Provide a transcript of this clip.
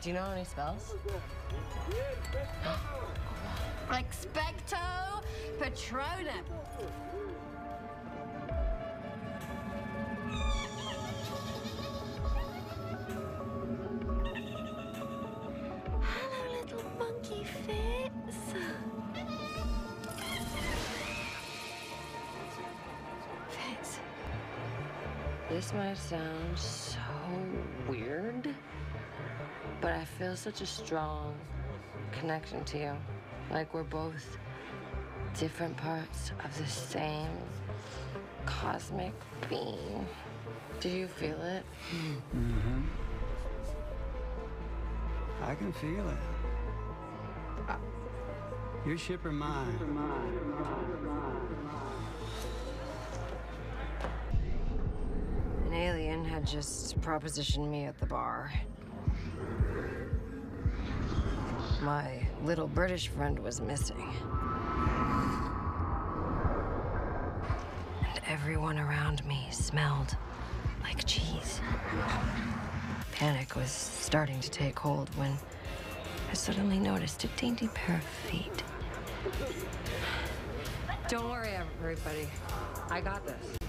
Do you know any spells? Expecto Patronum. Hello, little monkey. This might sound so weird, but I feel such a strong connection to you. Like we're both different parts of the same cosmic being. Do you feel it? Mm-hmm. I can feel it. Your ship or mine? An alien had just propositioned me at the bar. My little British friend was missing. And everyone around me smelled like cheese. Panic was starting to take hold when I suddenly noticed a dainty pair of feet. Don't worry, everybody. I got this.